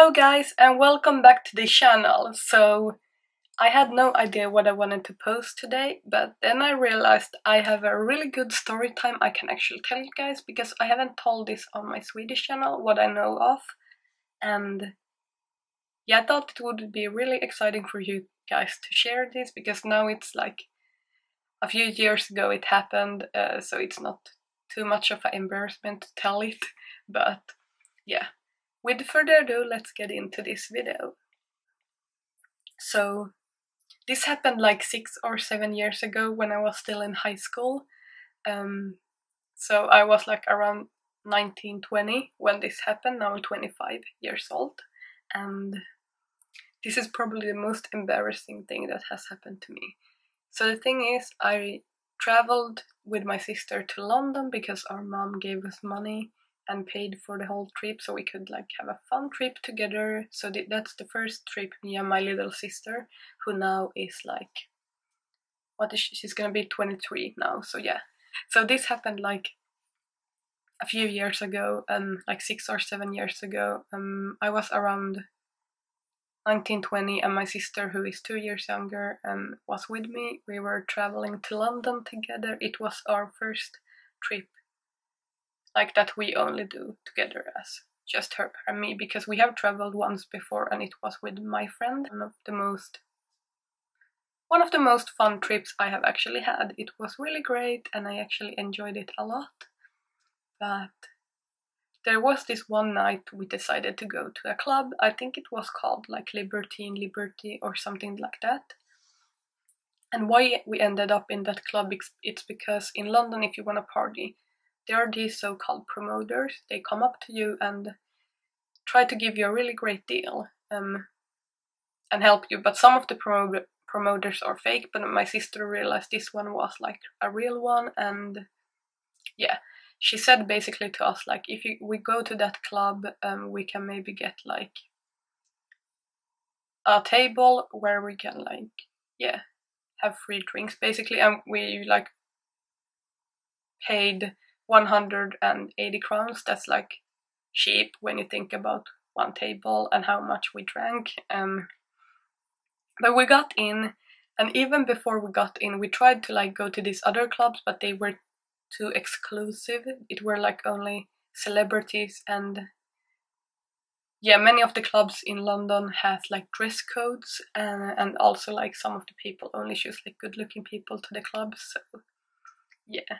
Hello guys and welcome back to the channel. So I had no idea what I wanted to post today but then I realized I have a really good story time I can actually tell you guys because I haven't told this on my Swedish channel what I know of and yeah I thought it would be really exciting for you guys to share this because now it's like a few years ago it happened uh, so it's not too much of an embarrassment to tell it but yeah with further ado, let's get into this video. So, this happened like six or seven years ago when I was still in high school. Um, so I was like around 19, 20 when this happened, now I'm 25 years old. And this is probably the most embarrassing thing that has happened to me. So the thing is, I traveled with my sister to London because our mom gave us money and paid for the whole trip so we could like have a fun trip together. So th- that's the first trip me and my little sister who now is like what is she she's gonna be 23 now so yeah. So this happened like a few years ago um like six or seven years ago. Um i was around 1920 and my sister who is two years younger um was with me. We were traveling to london together. It was our first trip like that we only do together as just her and me because we have traveled once before and it was with my friend one of the most one of the most fun trips I have actually had. It was really great and I actually enjoyed it a lot. But there was this one night we decided to go to a club. I think it was called like Libertine Liberty or something like that. And why we ended up in that club it's because in London if you want to party there are these so-called promoters. They come up to you and try to give you a really great deal um, and help you. But some of the promo- promoters are fake. But my sister realized this one was like a real one, and yeah, she said basically to us like, if you, we go to that club, um, we can maybe get like a table where we can like yeah have free drinks basically, and we like paid 180 crowns. That's like cheap when you think about one table and how much we drank. Um, but we got in, and even before we got in, we tried to like go to these other clubs, but they were too exclusive. It were like only celebrities and yeah, many of the clubs in London has like dress codes, and and also like some of the people only choose like good looking people to the clubs. So yeah,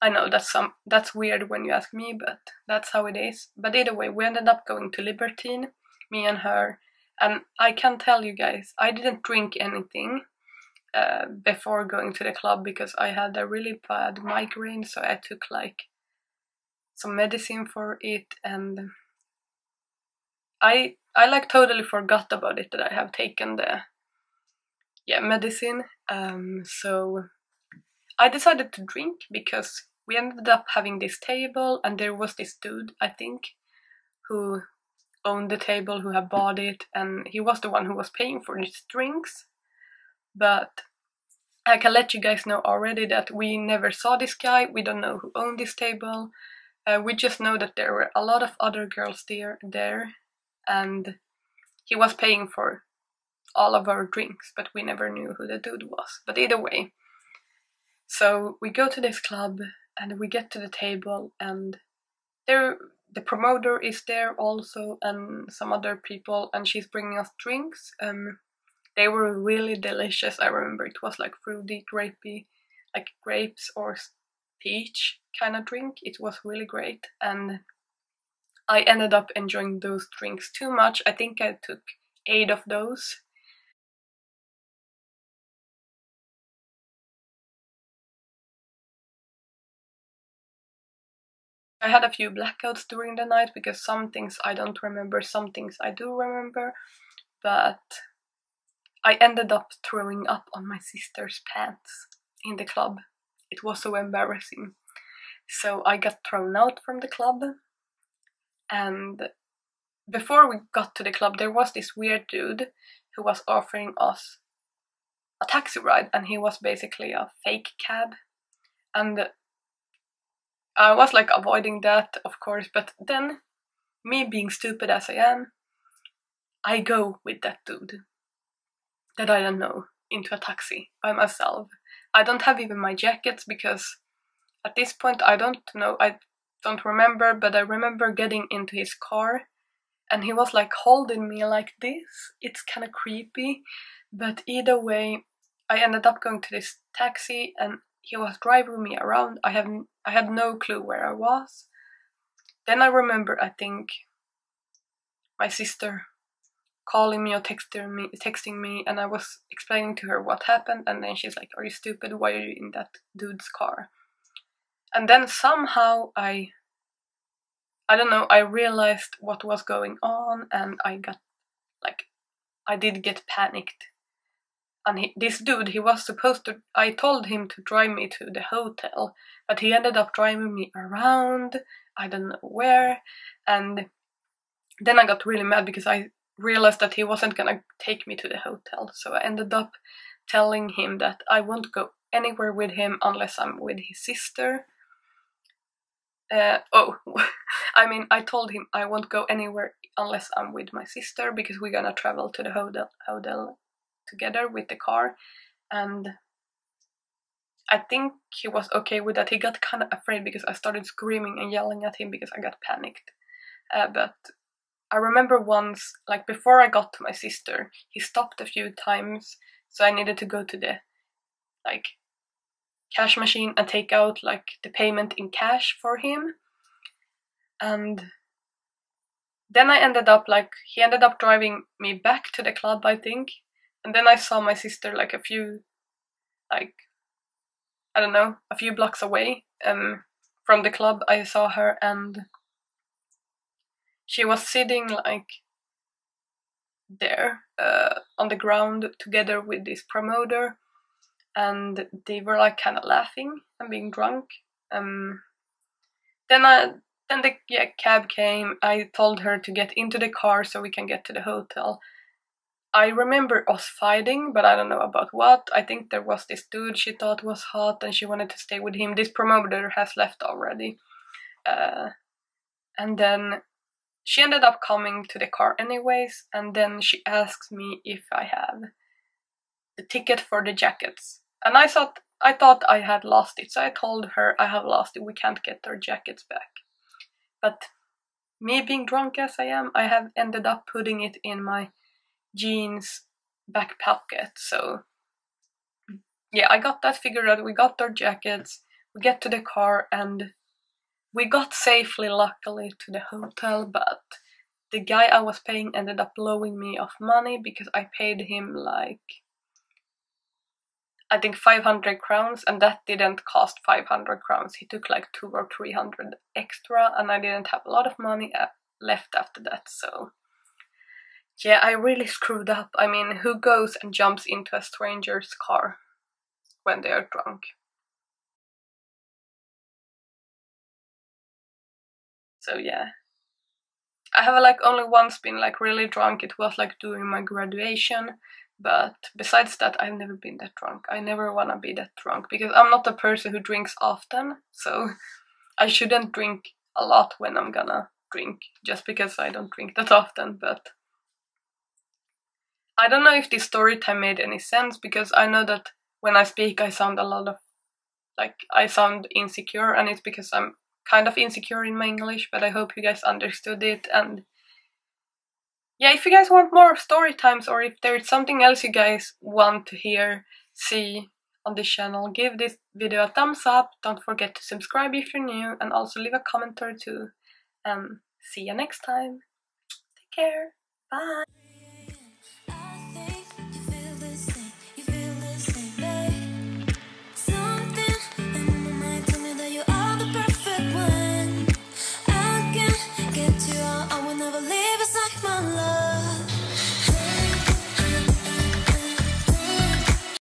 I know that's some that's weird when you ask me, but that's how it is. But either way, we ended up going to Libertine, me and her, and I can tell you guys, I didn't drink anything uh, before going to the club because I had a really bad migraine, so I took like some medicine for it, and I I like totally forgot about it that I have taken the yeah medicine. Um, so I decided to drink because we ended up having this table, and there was this dude, I think, who owned the table, who had bought it, and he was the one who was paying for these drinks. But I can let you guys know already that we never saw this guy, we don't know who owned this table. Uh, we just know that there were a lot of other girls there, there, and he was paying for all of our drinks, but we never knew who the dude was. But either way, so we go to this club and we get to the table and there the promoter is there also and some other people and she's bringing us drinks. Um they were really delicious. I remember it was like fruity grapey like grapes or peach kind of drink. It was really great and i ended up enjoying those drinks too much. I think i took eight of those I had a few blackouts during the night because some things I don't remember, some things I do remember, but I ended up throwing up on my sister's pants in the club. It was so embarrassing. So I got thrown out from the club, and before we got to the club, there was this weird dude who was offering us a taxi ride, and he was basically a fake cab. And I was like avoiding that, of course, but then me being stupid as I am, I go with that dude that I don't know into a taxi by myself. I don't have even my jackets because at this point I don't know, I don't remember, but I remember getting into his car and he was like holding me like this. It's kind of creepy, but either way, I ended up going to this taxi and he was driving me around. I have I had no clue where I was. Then I remember I think my sister calling me or texting me texting me and I was explaining to her what happened and then she's like, Are you stupid? Why are you in that dude's car? And then somehow I I don't know, I realized what was going on and I got like I did get panicked. And he, this dude, he was supposed to I told him to drive me to the hotel, but he ended up driving me around, I don't know where, and then I got really mad because I realized that he wasn't gonna take me to the hotel. So I ended up telling him that I won't go anywhere with him unless I'm with his sister. Uh, oh, I mean, I told him I won't go anywhere unless I'm with my sister because we're gonna travel to the hotel, hotel together with the car. And I think he was okay with that. He got kind of afraid because I started screaming and yelling at him because I got panicked. Uh, but I remember once, like before I got to my sister, he stopped a few times, so I needed to go to the like cash machine and take out like the payment in cash for him. And then I ended up like he ended up driving me back to the club, I think. And then I saw my sister like a few like I don't know, a few blocks away um from the club. I saw her and she was sitting like there uh, on the ground together with this promoter. And they were like kind of laughing and being drunk. Um then i then the yeah, cab came. I told her to get into the car so we can get to the hotel i remember us fighting but i don't know about what i think there was this dude she thought was hot and she wanted to stay with him this promoter has left already uh, and then she ended up coming to the car anyways, and then she asks me if I have the ticket for the jackets. And I thought I thought I had lost it, so I told her I have lost it, we can't get our jackets back. But me being drunk as I am, I have ended up putting it in my jeans back pocket, so yeah, I got that figured out. We got our jackets, we get to the car, and we got safely, luckily, to the hotel, but the guy I was paying ended up blowing me off money because I paid him like I think 500 crowns and that didn't cost 500 crowns. He took like 2 or 300 extra and I didn't have a lot of money uh, left after that, so yeah, I really screwed up. I mean, who goes and jumps into a stranger's car when they are drunk? So yeah. I have like only once been like really drunk. It was like during my graduation. But besides that, I've never been that drunk. I never wanna be that drunk because I'm not a person who drinks often. So I shouldn't drink a lot when I'm gonna drink just because I don't drink that often. But I don't know if this story time made any sense because I know that when I speak, I sound a lot of like I sound insecure, and it's because I'm kind of insecure in my English, but I hope you guys understood it. And yeah, if you guys want more story times or if there's something else you guys want to hear, see on this channel, give this video a thumbs up. Don't forget to subscribe if you're new and also leave a comment or two. And see you next time. Take care. Bye.